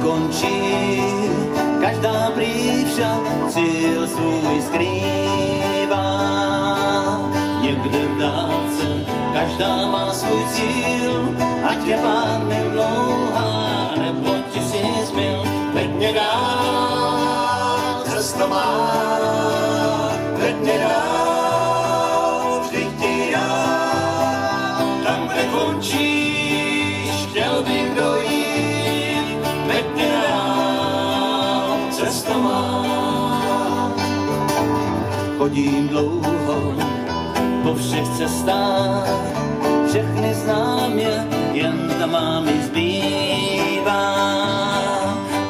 nekončí. Každá prý však cíl svůj skrývá. Někde v dálce každá má svůj cíl, ať je pár mil dlouhá, nebo tisíc mil, veď mě dál, cesta má, veď mě já, tam, kde končíš, cesta má. Chodím dlouho po všech cestách, všechny znám je, jen ta má mi zbývá.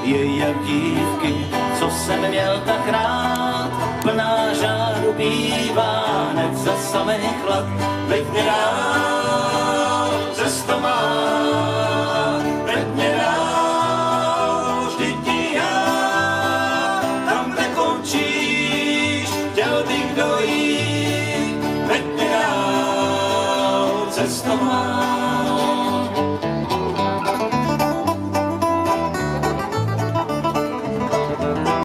Je jak dívky, co jsem měl tak rád, plná žáru bývá, hned za samý chlad, veď mě dál, cesta má, veď mě dál, vždyť stojí veterán cestován.